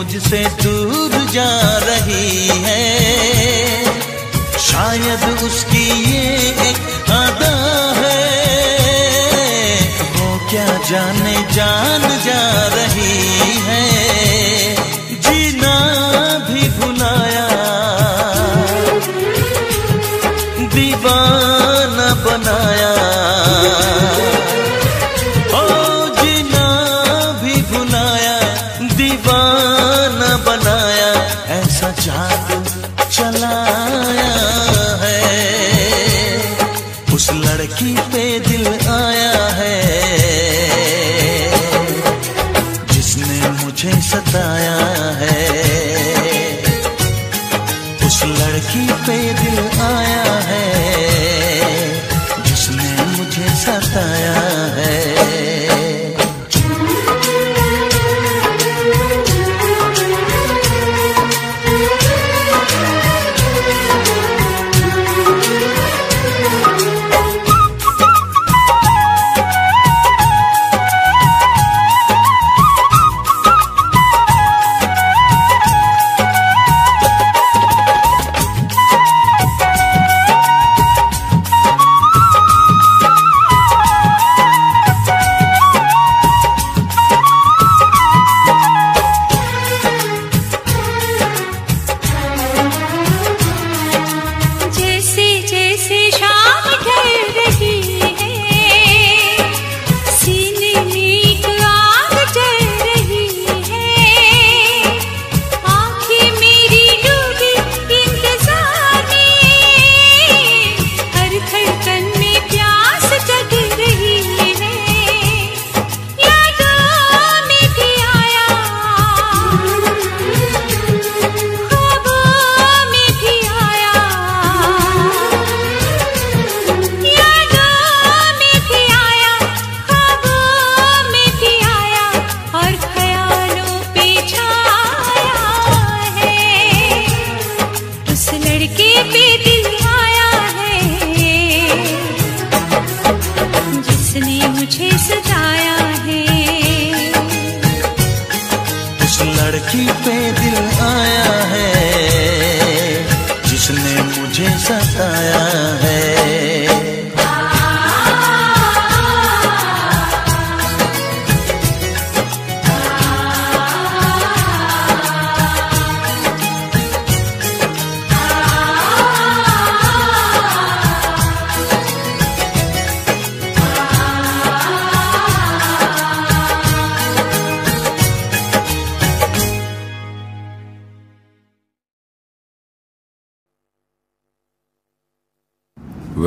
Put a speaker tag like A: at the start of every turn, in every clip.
A: मुझसे दूर जा रही है। शायद उसकी ये चाहता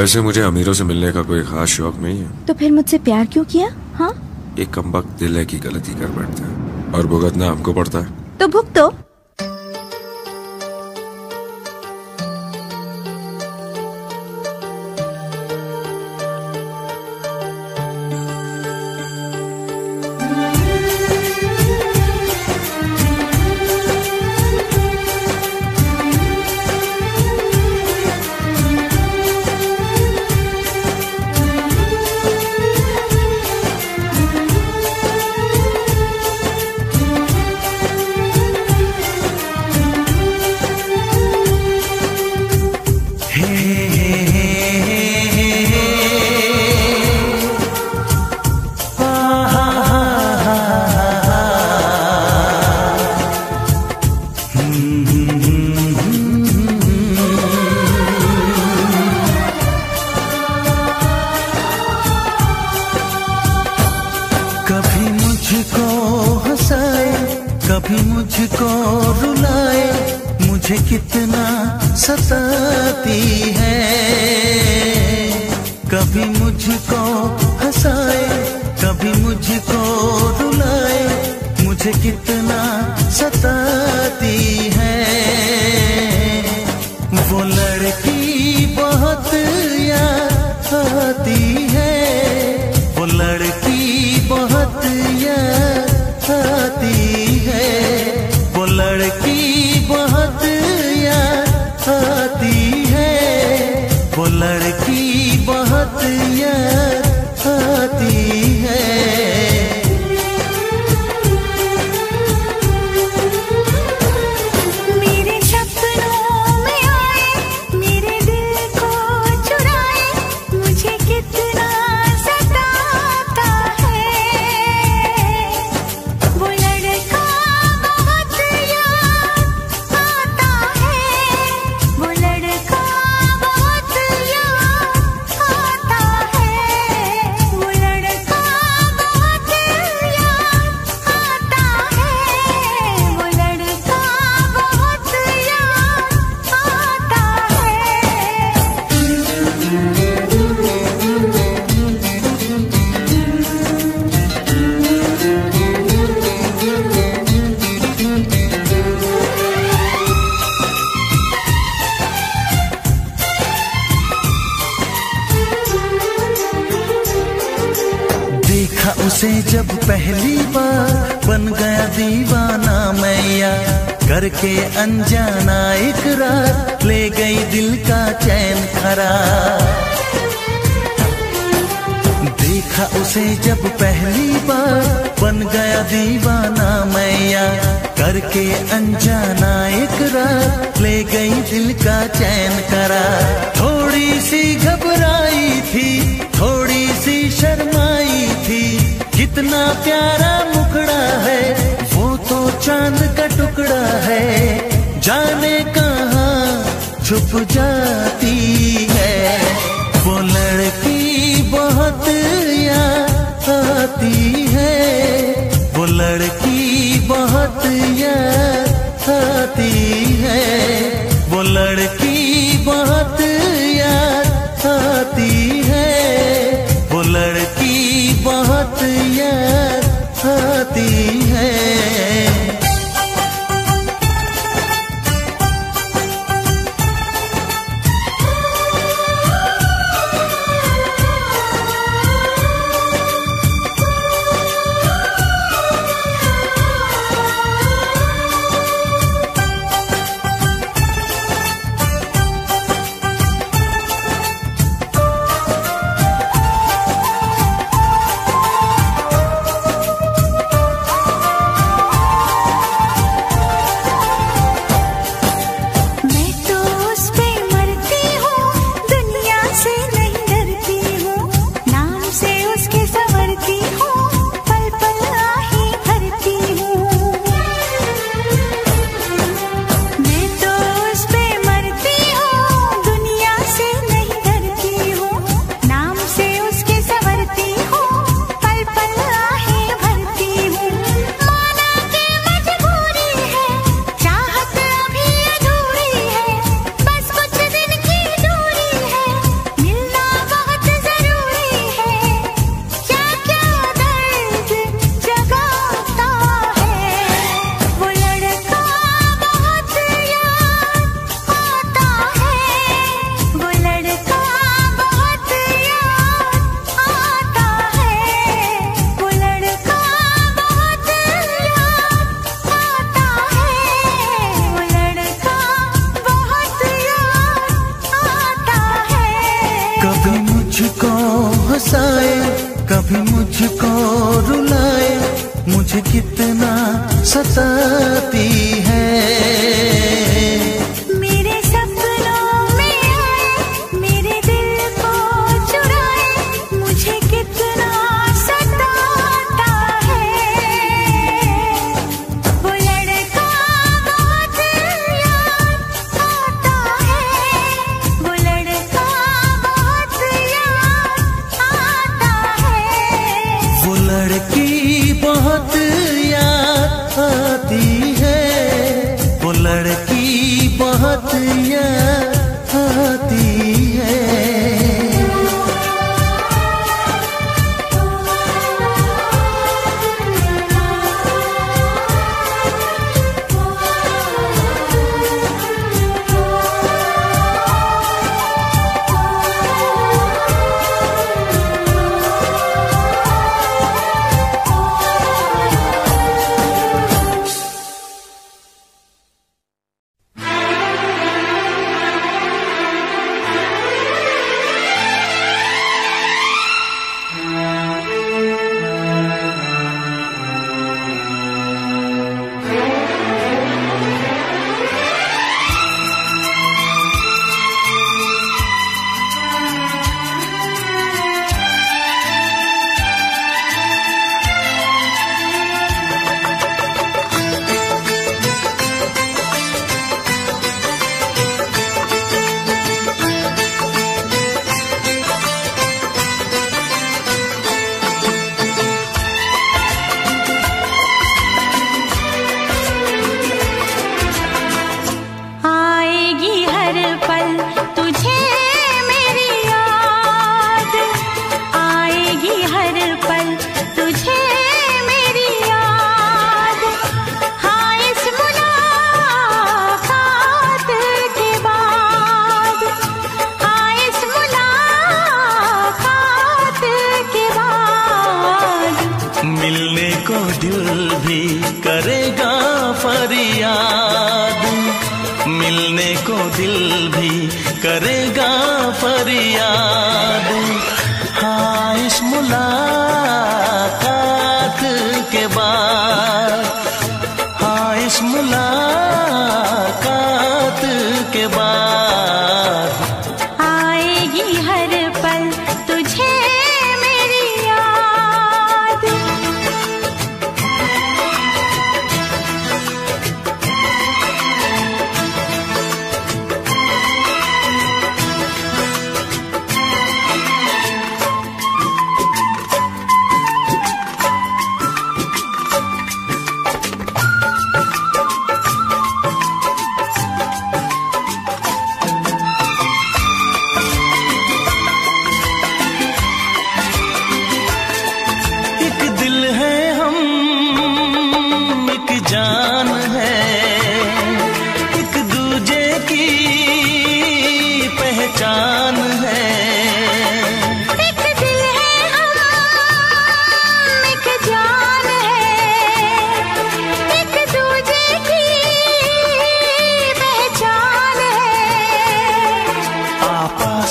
B: वैसे मुझे अमीरों से मिलने का कोई खास शौक नहीं है।
C: तो फिर मुझसे प्यार क्यों किया? हाँ?
B: एक कम दिल की गलती कर बैठता है। और भुगतना हमको पड़ता है।
C: तो भुगतो।
A: तुझे कितना सताती है। वो लड़की बहुत याती है। वो लड़की बहुत याती है। वो लड़की ये अनजाना एक रात ले गई दिल का चैन खरा देखा उसे जब पहली बार, बन गया दीवाना मैया। करके अनजाना एक रात ले गई दिल का चैन करा थोड़ी सी घबराई थी, थोड़ी सी शर्माई थी। कितना प्यारा मुखड़ा है तो चाँद का टुकड़ा है, जाने कहा छुप जाती है। वो लड़की बहुत याद आती है, वो लड़की बहुत याद आती है, वो लड़की बहुत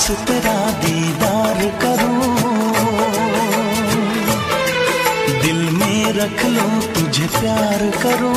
A: पास तेरा दीदार करो। दिल में रख लो तुझे प्यार करो।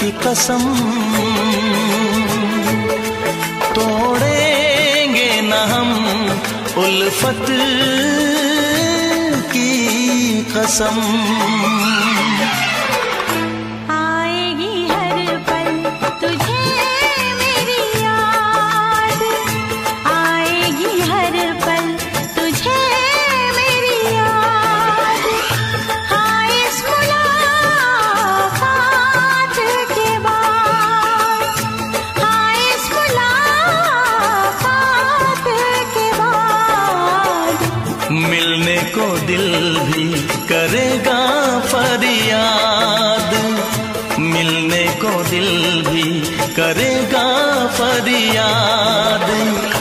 A: की कसम। तोड़ेंगे न हम उल्फत की कसम। लगा फरियाद।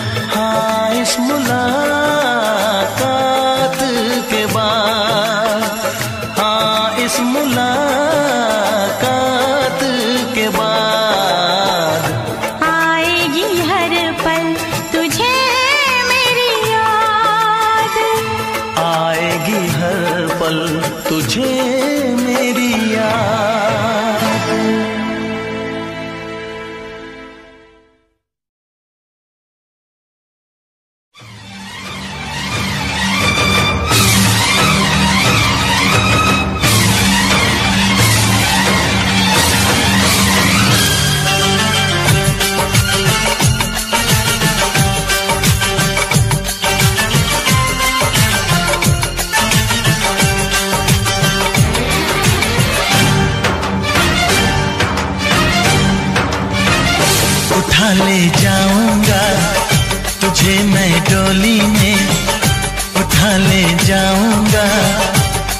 A: डोली में उठा ले जाऊँगा,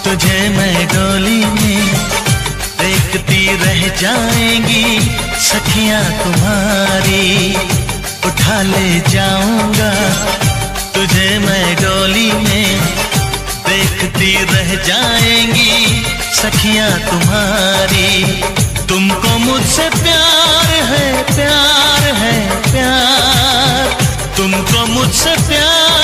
A: तुझे मैं डोली में देखती रह जाएँगी, सखियाँ तुम्हारी उठा ले जाऊँगा, तुझे मैं डोली में देखती रह जाएँगी, सखियाँ तुम्हारी। तुमको मुझसे प्यार है प्यार है, प्यार। तुमको मुझसे प्यार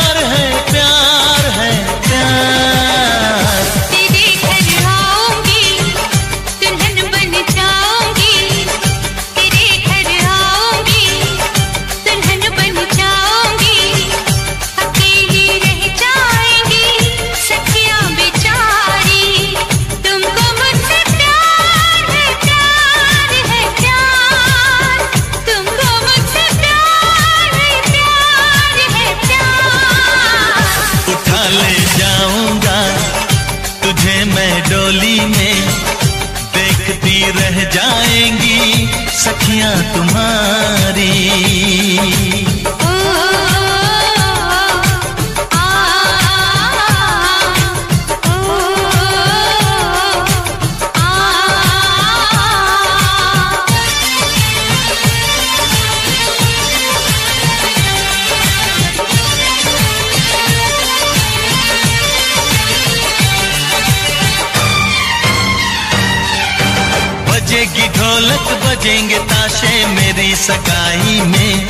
A: बजेंगे ताशे मेरी सकाई में।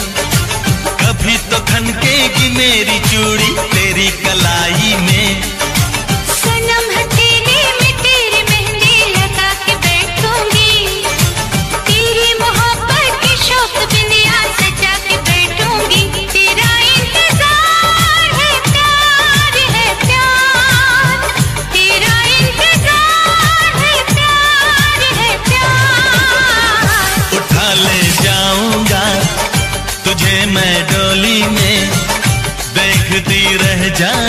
A: कभी तो खनकेगी मेरी चूड़ी। रह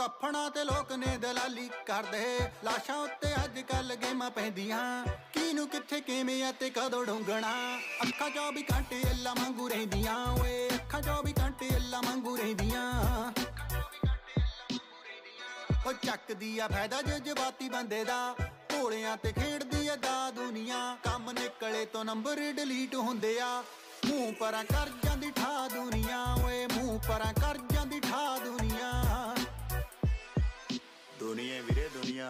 D: ਕਫਣਾ ਤੇ ਲੋਕ ਨੇ ਦਲਾਲੀ ਕਰਦੇ ਲਾਸ਼ਾਂ ਉੱਤੇ ਅੱਜ ਕੱਲ ਗੇਮਾਂ ਪੈਂਦੀਆਂ ਕਿਨੂੰ ਕਿੱਥੇ ਕਿਵੇਂ ਆ ਤੇ ਕਦੋਂ ਡੁੰਗਣਾ ਅੱਖਾਂ ਚੋਂ ਵੀ ਕਾਂਟੇ ਅੱਲਾ ਵਾਂਗੂ ਰਹਿੰਦੀਆਂ ਓਏ ਅੱਖਾਂ ਚੋਂ ਵੀ ਕਾਂਟੇ ਅੱਲਾ ਵਾਂਗੂ ਰਹਿੰਦੀਆਂ ਉਹ ਚੱਕਦੀ ਆ ਫਾਇਦਾ ਜਜ਼ਬਾਤੀ ਬੰਦੇ ਦਾ ਭੋਲਿਆਂ ਤੇ ਖੇਡਦੀ ਆ ਦਾ ਦੁਨੀਆ ਕੰਮ ਨਿਕਲੇ ਤੋਂ ਨੰਬਰ ਡਿਲੀਟ ਹੁੰਦੇ ਆ ਮੂੰਹ ਪਰਾਂ ਕਰ ਜਾਂਦੀ ਠਾ ਦੁਨੀਆ ਓਏ ਮੂੰਹ ਪਰਾਂ ਕਰ ਜਾਂਦੀ ਠਾ ਦੁਨੀਆ
E: दुनिया विरे दुनिया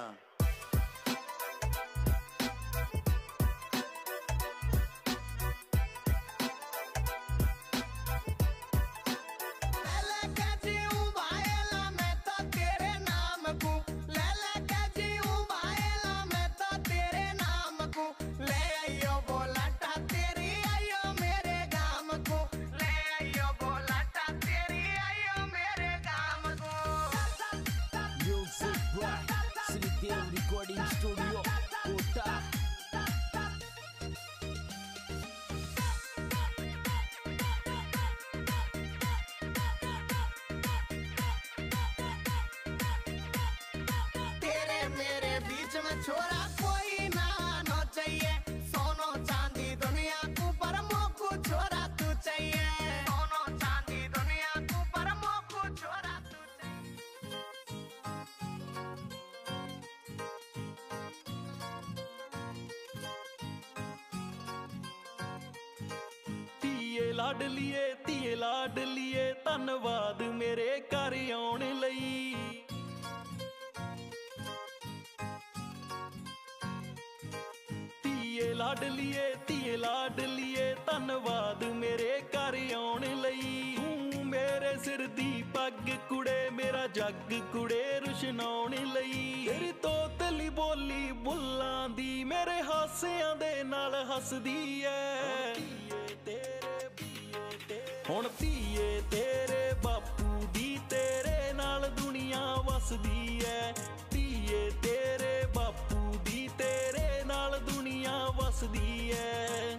F: ਲਾਡਲੀਏ ਧੀਏ ਲਾਡਲੀਏ ਧੰਨਵਾਦ ਮੇਰੇ ਘਰ ਆਉਣ ਲਈ। ਧੀਏ ਲਾਡਲੀਏ ਧੀਏ ਲਾਡਲੀਏ ਧੰਨਵਾਦ ਮੇਰੇ ਘਰ ਆਉਣ ਲਈ। ਤੂੰ ਮੇਰੇ ਸਿਰ ਦੀ ਪੱਗ ਕੁੜੇ, ਮੇਰਾ ਜੱਗ ਕੁੜੇ ਰੁਸ਼ਨਾਉਣ ਲਈ। ਤੇਰੀ ਤੋਤਲੀ ਬੋਲੀ ਬੁੱਲਾਂ ਦੀ, ਮੇਰੇ ਹਾਸਿਆਂ ਦੇ ਨਾਲ ਹੱਸਦੀ ਐ। ਤੇਰੇ ਤੇ ਹੁਣ ਧੀਏ ਤੇਰੇ ਬਾਪੂ ਦੀ ਤੇਰੇ ਨਾਲ ਦੁਨੀਆ ਵਸਦੀ ਐ। ਧੀਏ ਤੇਰੇ ਬਾਪੂ ਦੀ ਤੇਰੇ ਨਾਲ ਦੁਨੀਆ ਵਸਦੀ ਐ।